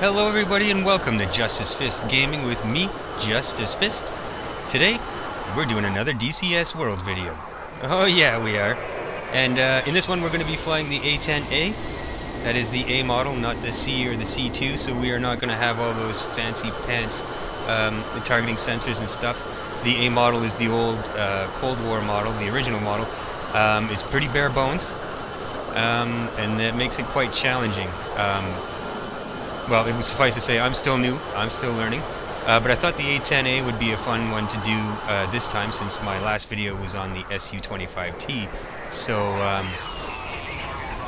Hello everybody and welcome to Justice Fist Gaming with me, Justice Fist. Today, we're doing another DCS World video. Oh yeah, we are. And uh, in this one we're going to be flying the A10A. That is the A model, not the C or the C2, so we are not going to have all those fancy pants um, targeting sensors and stuff. The A model is the old uh, Cold War model, the original model. Um, it's pretty bare bones, um, and that makes it quite challenging. Well, it would suffice to say I'm still new, I'm still learning, uh, but I thought the A10A would be a fun one to do uh, this time since my last video was on the SU-25T. So, um,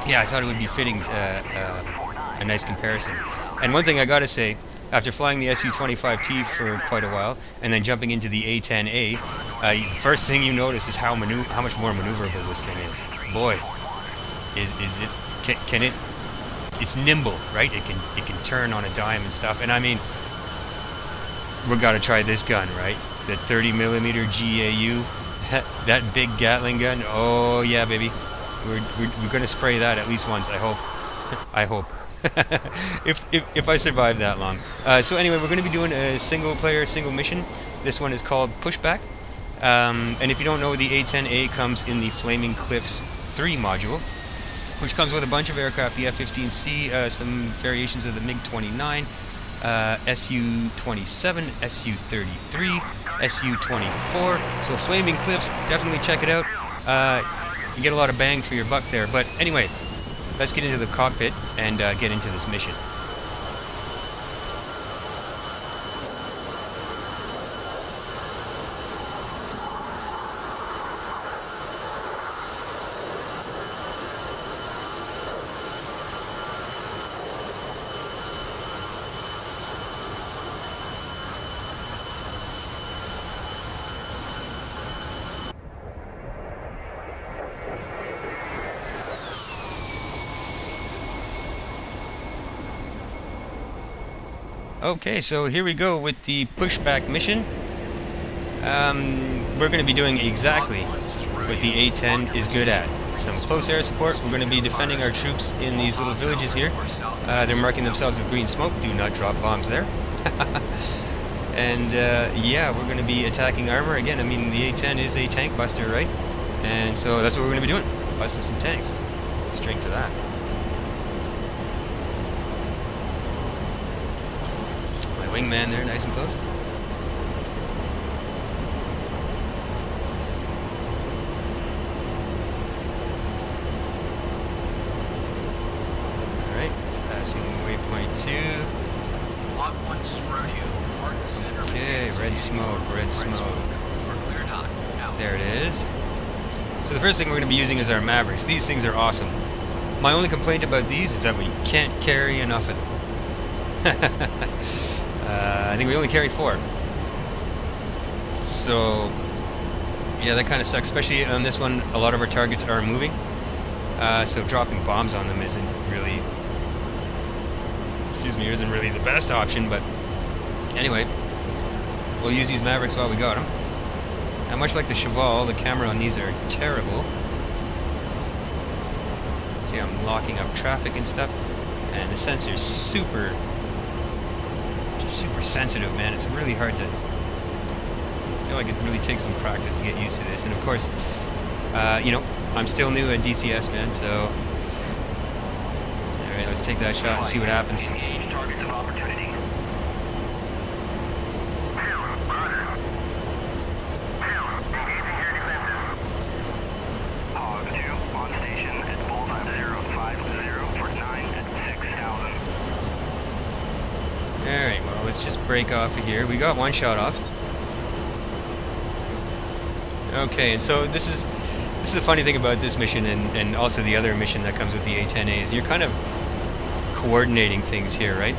yeah, I thought it would be fitting, uh, uh, a nice comparison. And one thing I gotta say, after flying the SU-25T for quite a while, and then jumping into the A10A, uh, first thing you notice is how how much more maneuverable this thing is. Boy, is is it can, can it it's nimble, right? It can it can turn on a dime and stuff. And I mean, we're gonna try this gun, right? The 30 millimeter GAU, that big Gatling gun. Oh yeah, baby. We're we're, we're gonna spray that at least once. I hope. I hope. if, if, if I survive that long. Uh, so anyway, we're going to be doing a single player, single mission. This one is called Pushback. Um, and if you don't know, the A10A comes in the Flaming Cliffs 3 module which comes with a bunch of aircraft, the F-15C, uh, some variations of the MiG-29, uh, Su-27, Su-33, Su-24. So Flaming Cliffs, definitely check it out. Uh, you get a lot of bang for your buck there. But anyway, let's get into the cockpit and uh, get into this mission. Okay, so here we go with the pushback mission. Um, we're going to be doing exactly what the A-10 is good at. Some close air support. We're going to be defending our troops in these little villages here. Uh, they're marking themselves with green smoke. Do not drop bombs there. and uh, yeah, we're going to be attacking armor. Again, I mean, the A-10 is a tank buster, right? And so that's what we're going to be doing. Busting some tanks. Straight to that. Wingman there, nice and close. Alright, passing waypoint 2. Okay, red smoke, red smoke. There it is. So the first thing we're going to be using is our Mavericks. These things are awesome. My only complaint about these is that we can't carry enough of them. Uh, I think we only carry four. So, yeah, that kind of sucks. Especially on this one, a lot of our targets are moving. Uh, so dropping bombs on them isn't really, excuse me, isn't really the best option. But anyway, we'll use these Mavericks while we got them. And much like the Shkval, the camera on these are terrible. See, I'm locking up traffic and stuff. And the sensor's super super sensitive, man. It's really hard to... I feel like it really takes some practice to get used to this. And of course, uh, you know, I'm still new at DCS, man, so... Alright, let's take that shot and see what happens. Let's just break off of here. We got one shot off. Okay, and so this is this is a funny thing about this mission and, and also the other mission that comes with the A10A is you're kind of coordinating things here, right?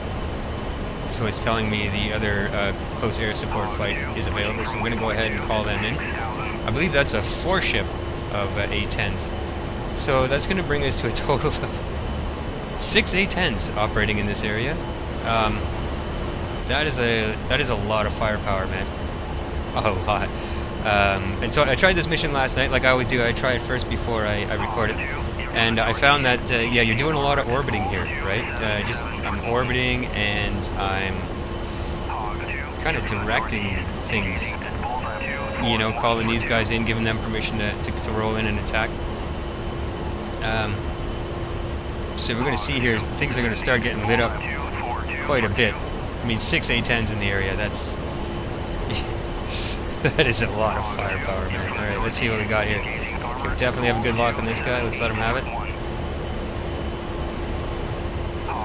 So it's telling me the other uh, close air support flight is available, so I'm going to go ahead and call them in. I believe that's a four ship of uh, A10s. So that's going to bring us to a total of six A10s operating in this area. Um, that is a that is a lot of firepower, man. A lot. Um, and so I tried this mission last night, like I always do. I try it first before I, I record it. And I found that, uh, yeah, you're doing a lot of orbiting here, right? Uh, just, I'm orbiting and I'm kind of directing things. You know, calling these guys in, giving them permission to, to, to roll in and attack. Um, so we're going to see here, things are going to start getting lit up quite a bit. I mean, six A-10s in the area, that's... that is a lot of firepower, man. Alright, let's see what we got here. We definitely have a good lock on this guy. Let's let him have it.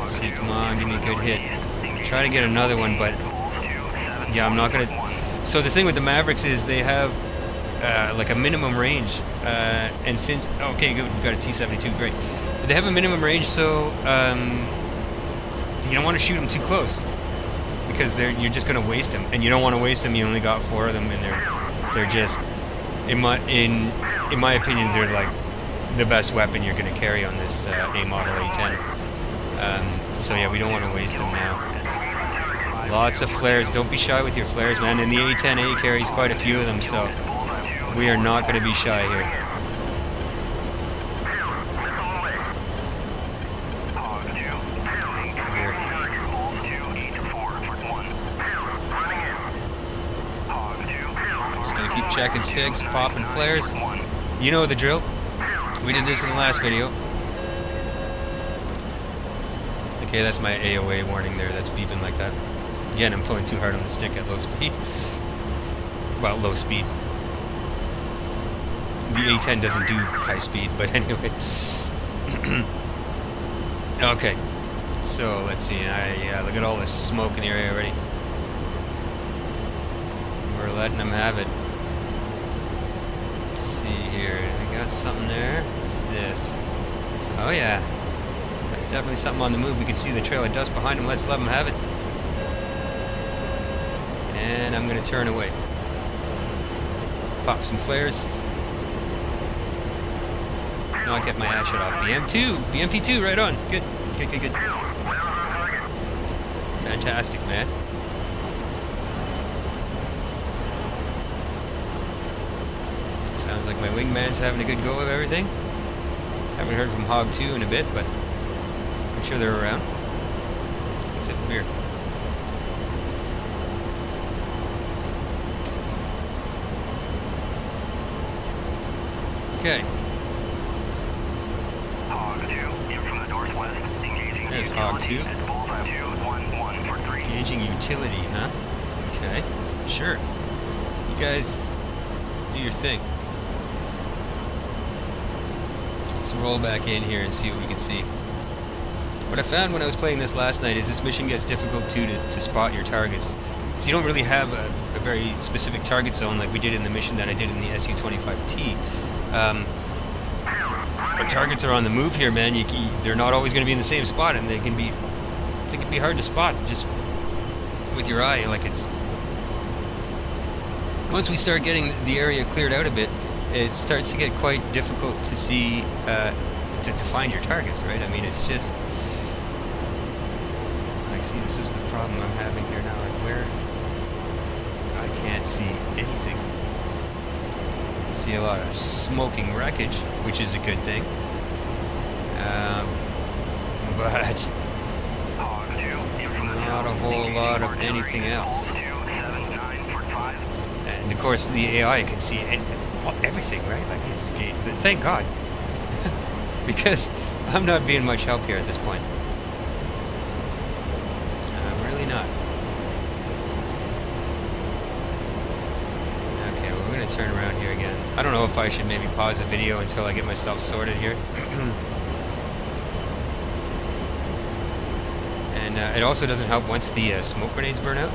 Let's see, come on, give me a good hit. Try to get another one, but... Yeah, I'm not to... So the thing with the Mavericks is they have uh, like a minimum range. Uh, and since... Okay, good, we've got a T-72, great. But they have a minimum range, so... Um, you don't want to shoot them too close because they're you're just going to waste them, and you don't want to waste them. You only got four of them, and they're they're just in my in in my opinion they're like the best weapon you're going to carry on this uh, A model A10. Um, so yeah, we don't want to waste them now. Lots of flares. Don't be shy with your flares, man. And the A10A carries quite a few of them, so we are not going to be shy here. Checking six, popping flares. You know the drill. We did this in the last video. Okay, that's my AOA warning there. That's beeping like that. Again, I'm pulling too hard on the stick at low speed. Well, low speed. The A10 doesn't do high speed, but anyway. okay. So, let's see. I, uh, look at all this smoke in the area already. We're letting them have it here. We got something there. What's this? Oh yeah. That's definitely something on the move. We can see the trail of dust behind him. Let's let him have it. And I'm going to turn away. Pop some flares. No, I get my ass shut off. BM2! BMP2, right on. Good. Good, good, good. Fantastic, man. Sounds like my wingman's having a good go of everything. Haven't heard from Hog 2 in a bit, but I'm sure they're around. Sip beer. Okay. Hog 2, in from the northwest, engaging There's Hog 2. Engaging utility, huh? Okay. Sure. You guys do your thing. Let's roll back in here and see what we can see. What I found when I was playing this last night is this mission gets difficult too to, to spot your targets. Because you don't really have a, a, very specific target zone like we did in the mission that I did in the SU-25T. Um, our targets are on the move here, man. You, they're not always going to be in the same spot, and they can be they can be hard to spot just with your eye. Like it's once we start getting the area cleared out a bit, it starts to get quite difficult to see, uh, to, to find your targets, right? I mean, it's just, like, see, this is the problem I'm having here now, like, where, I can't see anything. I see a lot of smoking wreckage, which is a good thing. Um, but, not a whole lot of anything else. And of course, the AI can see everything, right? Like it's thank God, because I'm not being much help here at this point. I'm really not. Okay, we're gonna turn around here again. I don't know if I should maybe pause the video until I get myself sorted here. and uh, it also doesn't help once the uh, smoke grenades burn out.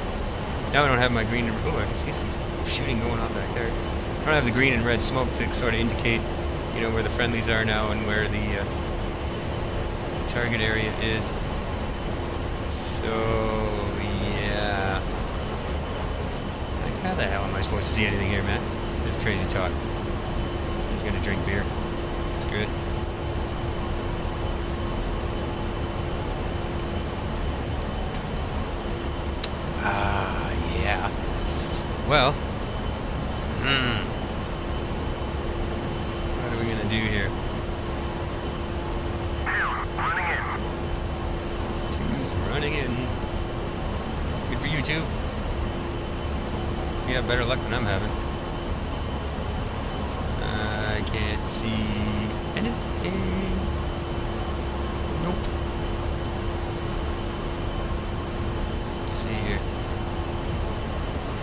Now I don't have my green. Oh, I can see some shooting going on back there. I don't have the green and red smoke to sort of indicate, you know, where the friendlies are now and where the, uh, the target area is. So, yeah. Like, how the hell am I supposed to see anything here, man? This crazy talk. Just gonna drink beer. Screw it. Ah, yeah. Well, hmm. do here? artillery too. You have better luck than I'm having. Uh, I can't see anything. Nope. Let's see here.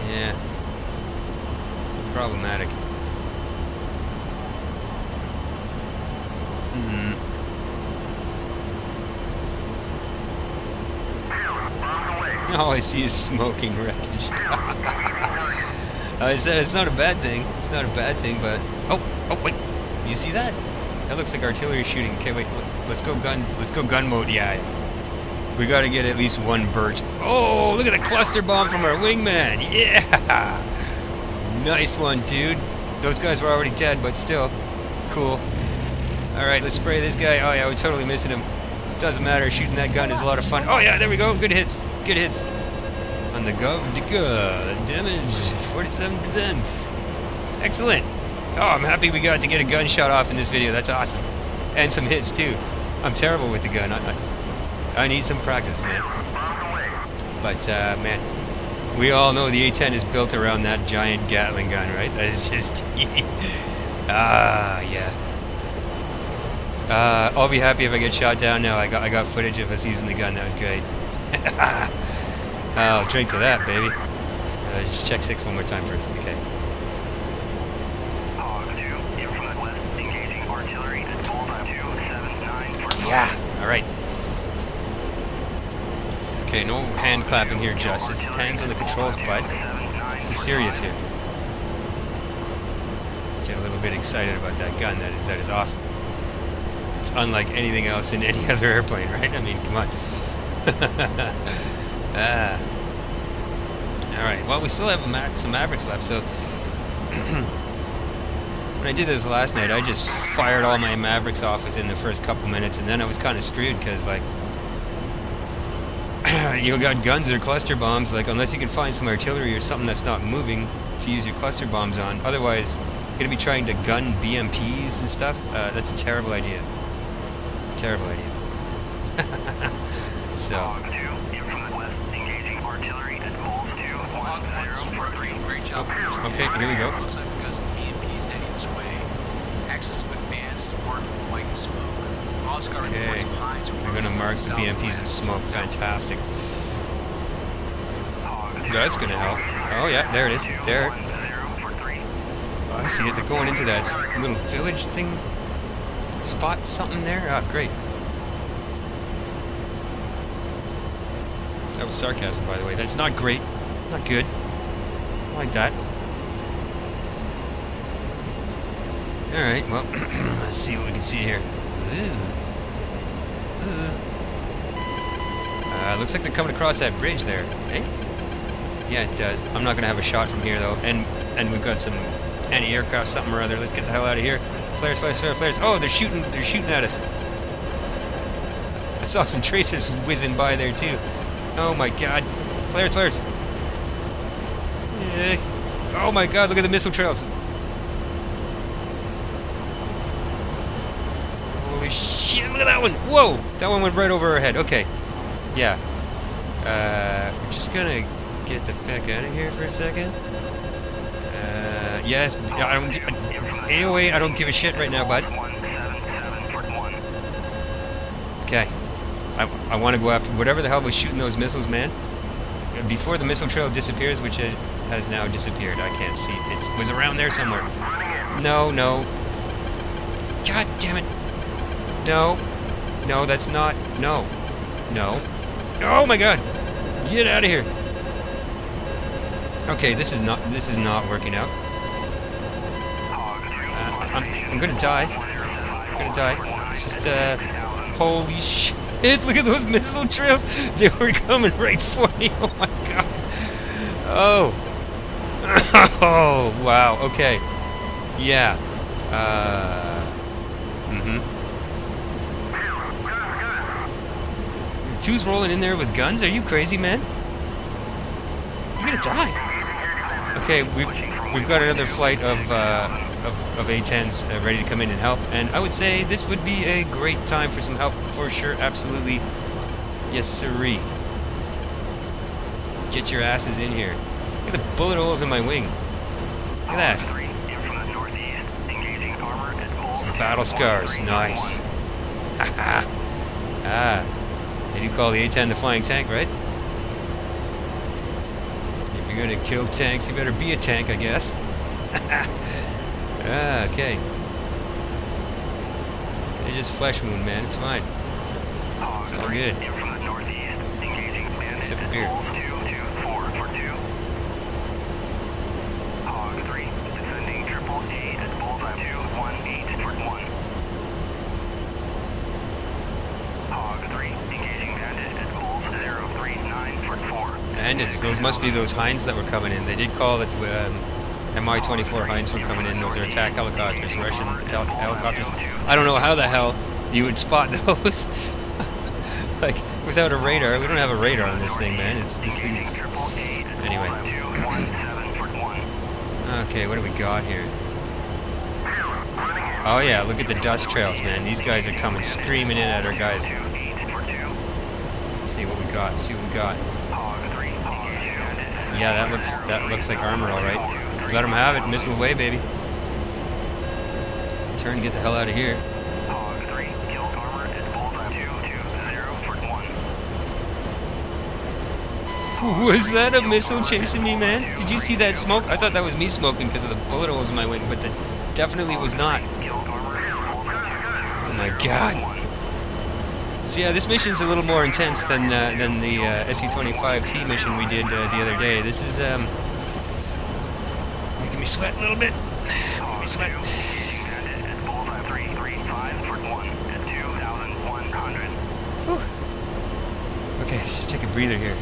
Yeah. It's problematic. Hmm. All I see is smoking wreckage. I said it's not a bad thing. It's not a bad thing, but oh, oh wait, you see that? That looks like artillery shooting. Okay, wait, let's go gun. Let's go gun mode. Yeah, we got to get at least one birch. Oh, look at the cluster bomb from our wingman. Yeah, nice one, dude. Those guys were already dead, but still, cool. All right, let's spray this guy. Oh yeah, we're totally missing him. Doesn't matter. Shooting that gun is a lot of fun. Oh yeah, there we go. Good hits. Good hits. On the go. Good damage. 47%. Excellent. Oh, I'm happy we got to get a gunshot off in this video. That's awesome. And some hits too. I'm terrible with the gun. I, I, I need some practice, man. But uh, man, we all know the A10 is built around that giant Gatling gun, right? That is just ah yeah. Uh, I'll be happy if I get shot down now. I got I got footage of us using the gun. That was great. I'll drink to that, baby. Uh, just check six one more time first. Okay. Yeah. All right. Okay, no hand clapping here, Justice. Hands on the controls, bud. This is serious here. Get a little bit excited about that gun. That that is awesome. Unlike anything else in any other airplane, right? I mean, come on. ah. All right. Well, we still have ma some Mavericks left, so when I did this last night, I just fired all my Mavericks off within the first couple minutes, and then I was kind of screwed because, like, you got guns or cluster bombs, like, unless you can find some artillery or something that's not moving to use your cluster bombs on. Otherwise, you're to be trying to gun BMPs and stuff. Uh, that's a terrible idea. Terrible idea. so. Okay, here we go. Looks like because BMP's heading this way. Axis of advance is marked with white smoke. Oscar Okay, reports pines we're gonna mark the BMPs as smoke. Fantastic. That's gonna help. Oh yeah, there it is. There. I see it. They're going into that little village thing. Spot something there. Ah, great. That was sarcasm, by the way. That's not great. Not good. I like that. Alright, well, let's see what we can see here. Uh, looks like they're coming across that bridge there. Eh? Yeah, it does. I'm not gonna have a shot from here though. And and we've got some anti-aircraft something or other. Let's get the hell out of here. Flares, flares, flares, flares. Oh, they're shooting. They're shooting at us. I saw some tracers whizzing by there too. Oh my god. Flares, flares. Eh. Oh my god, look at the missile trails. Holy shit, look at that one. Whoa, that one went right over our head. Okay. Yeah. Uh, we're just gonna get the fuck out of here for a second. Uh, yes, I don't. gi- AOA, I don't give a shit right now, bud. Okay. I, I want to go after whatever the hell was shooting those missiles, man. Before the missile trail disappears, which it has now disappeared. I can't see. It was around there somewhere. No, no. God damn it. No. No, that's not. No. No. Oh my god. Get out of here. Okay, this is not this is not working out. I'm, gonna die. I'm gonna die. It's just uh holy shit. Look at those missile trails. They were coming right for me. Oh my god. Oh. oh, wow. Okay. Yeah. Uh Mm Mhm. Two's rolling in there with guns? Are you crazy, man? You're gonna die. Okay, we've, we've got another flight of, uh, of, of A-10s uh, ready to come in and help, and I would say this would be a great time for some help for sure, absolutely. Yes, siree. Get your asses in here. Look at the bullet holes in my wing. Look at that. Some battle scars. Nice. ah. They do call the A-10 the flying tank, right? If you're gonna kill tanks, you better be a tank, I guess. ah, okay. They just flesh wound, man. It's fine. It's all good. Except for beer. Bandits, those must be those Hinds that were coming in. They did call it um, Mi-24 Hinds were coming in. Those are attack helicopters, Russian attack helicopters. I don't know how the hell you would spot those. like, without a radar. We don't have a radar on this thing, man. It's This thing is... Anyway. Okay, what do we got here? Oh yeah, look at the dust trails, man. These guys are coming screaming in at our guys. Let's see what we got. See what we got. Yeah, that looks that looks like armor, all right. Let him have it. Missile away, baby. Turn and get the hell out of here. Was that a missile chasing me, man? Did you see that smoke? I thought that was me smoking because of the bullet holes in my wing, but that definitely was not. Oh my god. So yeah, this mission's a little more intense than uh, than the uh, SU-25T mission we did uh, the other day. This is um, sweat a little bit. Making me sweat. Whew. Okay, let's just take a breather here.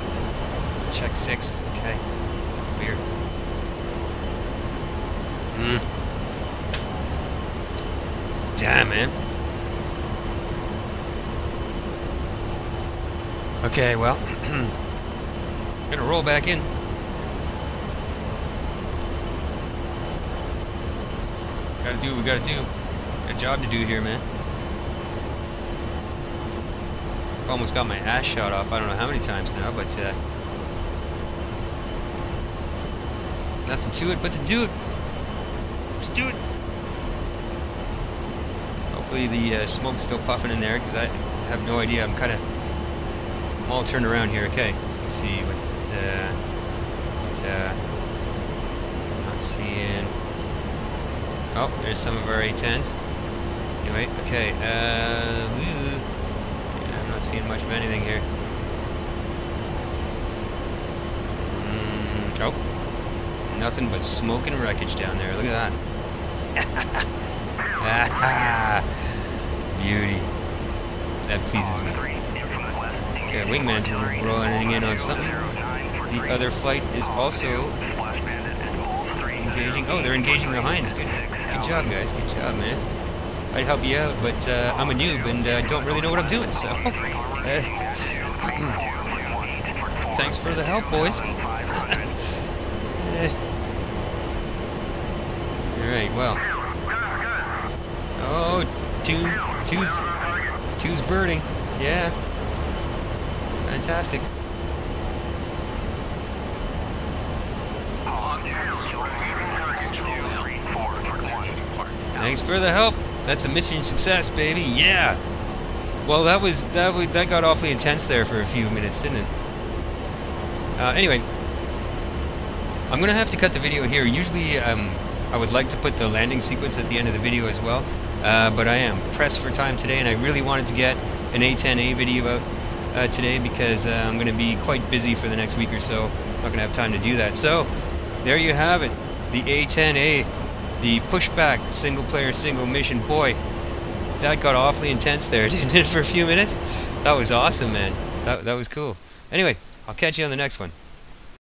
Check six. Okay. Some beer. Mm. Damn, man. Okay, well, gonna roll back in. Gotta do what we gotta do. Got a job to do here, man. I've almost got my ass shot off. I don't know how many times now, but uh, nothing to it but to do it. Let's do it. Hopefully the uh, smoke's still puffing in there because I have no idea. I'm kind of I'm all turned around here. Okay, let's see what. Uh, what uh, not seeing. Oh, there's some of our A10s. Anyway, okay. Uh. Yeah, I'm not seeing much of anything here. Mm, oh, nothing but smoke and wreckage down there. Look at that. Beauty. That pleases me. Okay, wingman's rolling in on something. The other flight is also engaging. Oh, they're engaging the Hinds. Good, good job, guys. Good job, man. I'd help you out, but uh, I'm a noob and uh, don't really know what I'm doing. So, uh, thanks for the help, boys. Eh. All right, well. Oh, two, two's, two's birding. Yeah. Fantastic. Thanks for the help. That's a mission success, baby. Yeah. Well, that was that was, that got awfully intense there for a few minutes, didn't it? Uh, anyway, I'm gonna have to cut the video here. Usually, um, I would like to put the landing sequence at the end of the video as well, uh, but I am pressed for time today, and I really wanted to get an A10A video out uh, today because uh, I'm going to be quite busy for the next week or so. I'm not going to have time to do that. So, there you have it, the A10A, the pushback single player single mission. Boy, that got awfully intense there, didn't it, for a few minutes? That was awesome, man. That, that was cool. Anyway, I'll catch you on the next one.